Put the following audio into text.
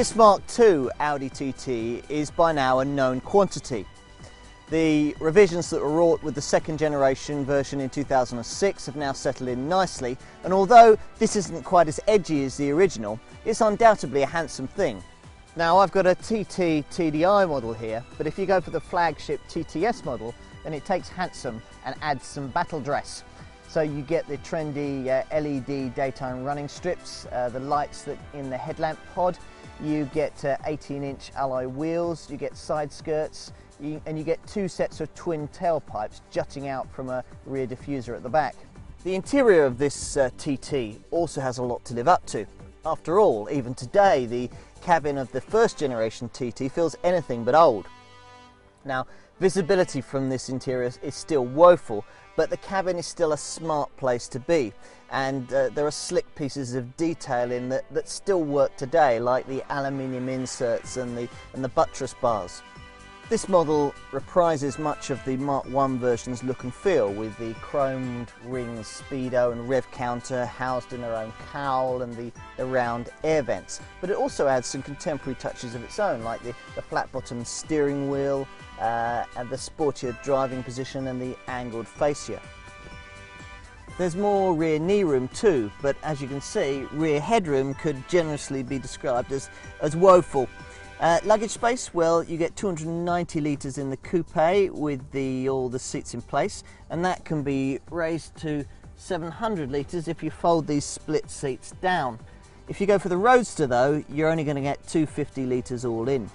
This Mark II Audi TT is by now a known quantity. The revisions that were wrought with the second generation version in 2006 have now settled in nicely, and although this isn't quite as edgy as the original, it's undoubtedly a handsome thing. Now I've got a TT TDI model here, but if you go for the flagship TTS model, then it takes handsome and adds some battle dress. So you get the trendy uh, LED daytime running strips, uh, the lights that in the headlamp pod, you get uh, 18 inch alloy wheels, you get side skirts, you, and you get two sets of twin tailpipes jutting out from a rear diffuser at the back. The interior of this uh, TT also has a lot to live up to. After all, even today, the cabin of the first generation TT feels anything but old. Now, visibility from this interior is still woeful, but the cabin is still a smart place to be. And uh, there are slick pieces of detail in that, that still work today, like the aluminium inserts and the, and the buttress bars. This model reprises much of the Mark 1 version's look and feel with the chromed rings, speedo and rev counter housed in their own cowl and the, the round air vents. But it also adds some contemporary touches of its own like the, the flat bottom steering wheel uh, and the sportier driving position and the angled fascia. There's more rear knee room too, but as you can see, rear headroom could generously be described as, as woeful. Uh, luggage space, well, you get 290 litres in the coupe with the, all the seats in place, and that can be raised to 700 litres if you fold these split seats down. If you go for the Roadster though, you're only going to get 250 litres all in.